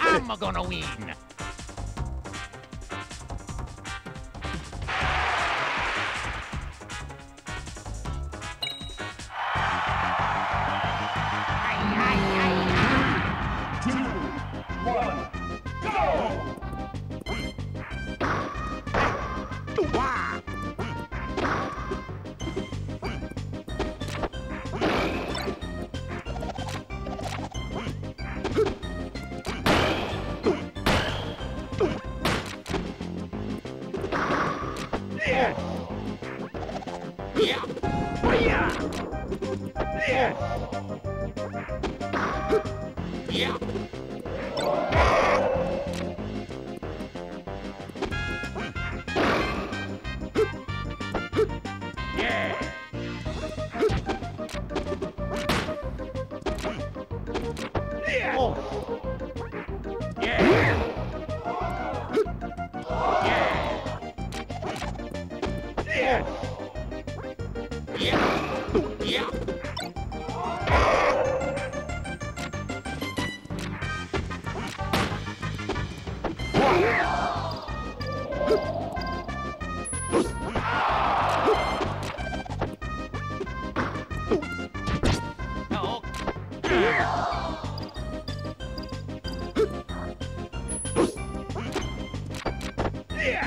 I'm gonna win. Oh!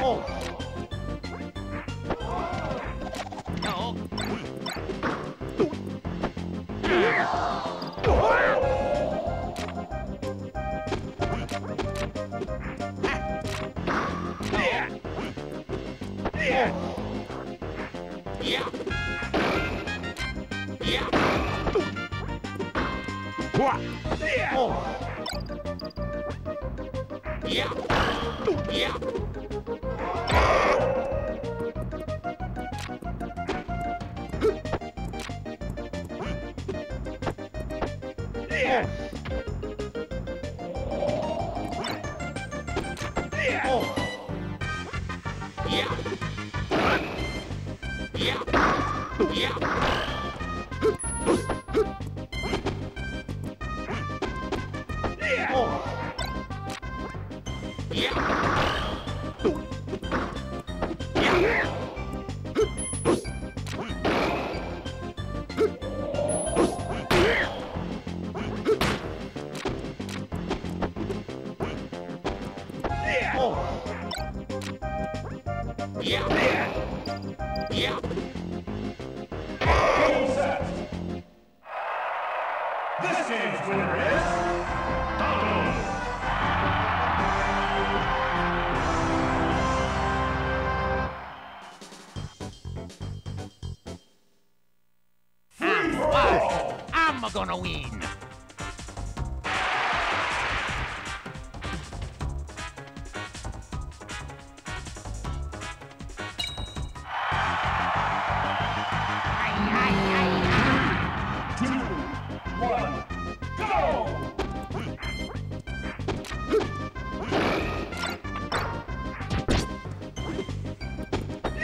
Oh! Yeah! This game's winner is Donald. I'm wise. I'm gonna win.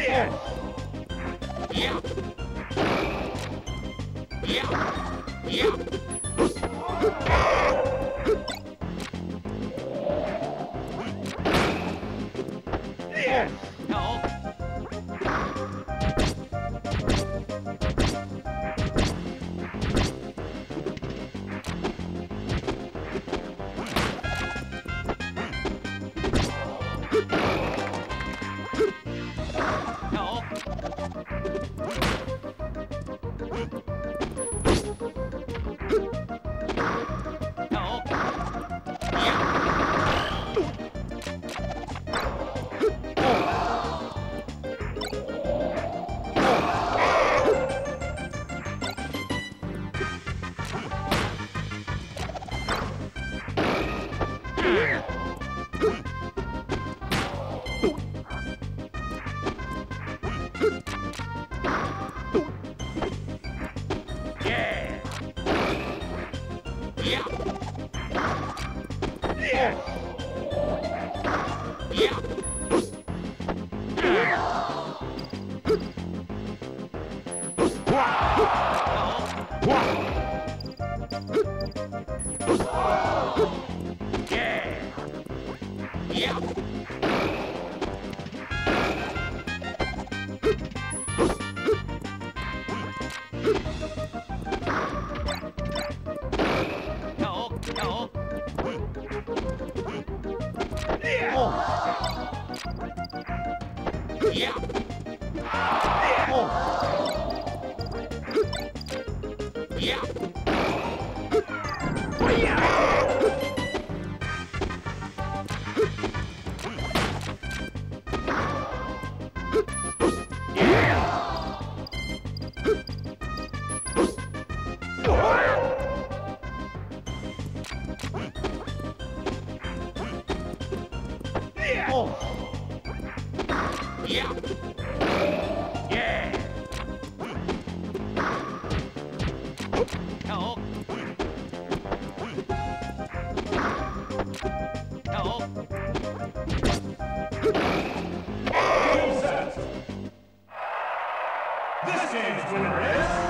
One. Yeah. Yeah. Yeah. Game set. This game's winner is